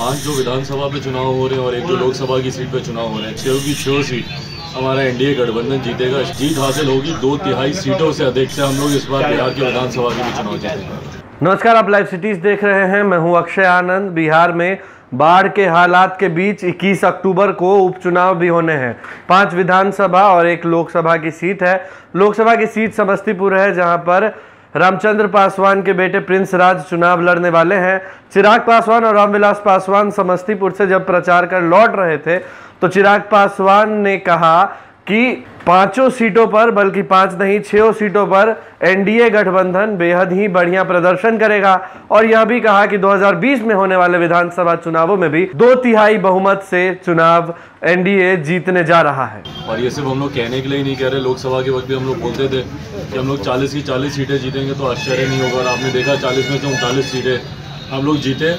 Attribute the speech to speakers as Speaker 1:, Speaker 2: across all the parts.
Speaker 1: पाँच जो विधानसभा पे चुनाव हो रहे हैं और एक जो लोकसभा की सीट पे चुनाव हो रहे हैं छः की छः सीट हमारा एनडीए गठबंधन जीतेगा। जीत हासिल होगी दो तिहाई सीटों से अधिक से हम लोग इस बार बिहार के विधानसभा के भी चुनाव जीतेंगे।
Speaker 2: नमस्कार आप लाइव सिटीज़ देख रहे हैं। मैं हूँ अक्षय आनंद। बिहार में बाढ़ के हालात के बीच 21 अक्टूबर को उपचुनाव भी होने हैं। पाँच विधानसभा और एक लोकसभा की सीट है। लोकसभा की सीट समस्तीपुर है जहाँ पर रामचंद्र पासवान के बेटे प्रिंस राज चुनाव लड़ने वाले हैं। चिराग पासवान और रामविलास पासवान समस्तीपुर से जब प्रचार कर लौट रहे थे तो चिराग पासवान ने कहा कि पाँचों सीटों पर, बल्कि पाँच नहीं, छह सीटों पर एनडीए गठबंधन बेहद ही बढ़िया प्रदर्शन करेगा। और यह भी कहा कि 2020 में होने वाले विधानसभा चुनावों में भी दो तिहाई बहुमत से चुनाव एनडीए जीतने जा रहा है।
Speaker 1: और ये सिर्फ़ हम लोग कहने के लिए नहीं कह रहे, लोकसभा के वक्त भी हम लोग बोलते थे कि हम लोग 40 की 40 सीटें जीतेंगे तो आश्चर्य नहीं होगा। आपने देखा 40 में से उनतालीस सीटें हम लोग जीते।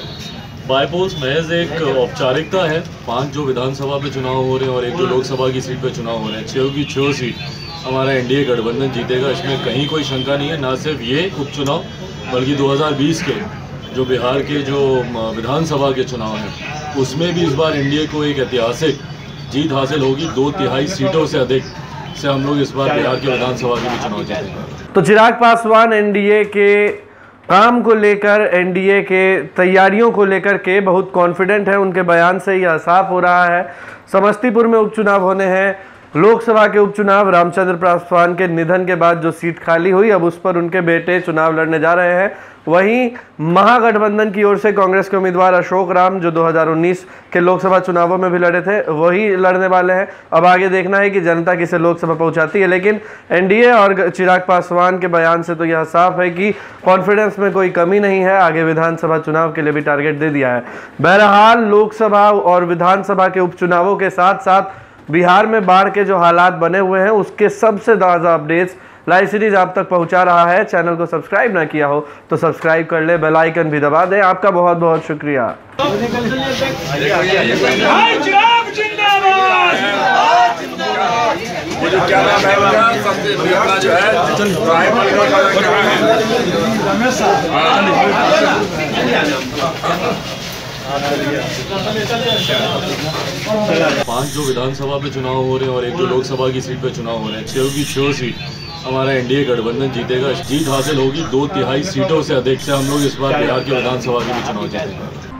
Speaker 1: बाईपोल्स महज एक औपचारिकता है। पाँच जो विधानसभा पे चुनाव हो रहे हैं और एक जो लोकसभा की सीट पे चुनाव हो रहे हैं छः की छः सीट। हमारा एनडीए गठबंधन जीतेगा, इसमें कहीं कोई शंका नहीं है, ना सिर्फ़ ये उपचुनाव, बल्कि 2020 के जो बिहार के जो विधानसभा के चुनाव हैं, उसमें भी इस बार एनडीए को एक ऐतिहासिक जीत हासिल होगी, दो तिहाई सीटों से अधिक से हम लोग इस बार बिहार के विधानसभा के भी चुनाव जीतेंगे।
Speaker 2: तो चिराग पासवान एनडीए के काम को लेकर एनडीए के तैयारियों को लेकर के बहुत कॉन्फिडेंट है, उनके बयान से यह साफ़ हो रहा है। समस्तीपुर में उपचुनाव होने हैं। लोकसभा के उपचुनाव, रामचंद्र पासवान के निधन के बाद जो सीट खाली हुई, अब उस पर उनके बेटे चुनाव लड़ने जा रहे हैं। वहीं महागठबंधन की ओर से कांग्रेस के उम्मीदवार अशोक राम, जो 2019 के लोकसभा चुनावों में भी लड़े थे, वही लड़ने वाले हैं। अब आगे देखना है कि जनता किसे लोकसभा पहुंचाती है, लेकिन एनडीए और चिराग पासवान के बयान से तो यह साफ़ है कि कॉन्फिडेंस में कोई कमी नहीं है, आगे विधानसभा चुनाव के लिए भी टारगेट दे दिया है। बहरहाल, लोकसभा और विधानसभा के उपचुनावों के साथ साथ बिहार में बाढ़ के जो हालात बने हुए हैं उसके सबसे ताज़ा अपडेट्स लाइव सीरीज़ आप तक पहुँचा रहा है। चैनल को सब्सक्राइब ना किया हो तो सब्सक्राइब कर ले बेल आइकन भी दबा दें। आपका बहुत बहुत शुक्रिया
Speaker 3: क्या नाम है सबसे जो है?
Speaker 1: पाँच जो विधानसभा पे चुनाव हो रहे हैं और एक जो लोकसभा की सीट पे चुनाव हो रहे हैं छः की छः सीट, हमारा एनडीए गठबंधन जीतेगा। जीत हासिल होगी, दो तिहाई सीटों से अधिक से हम लोग इस बार बिहार के विधानसभा के भी चुनाव जीतेंगे।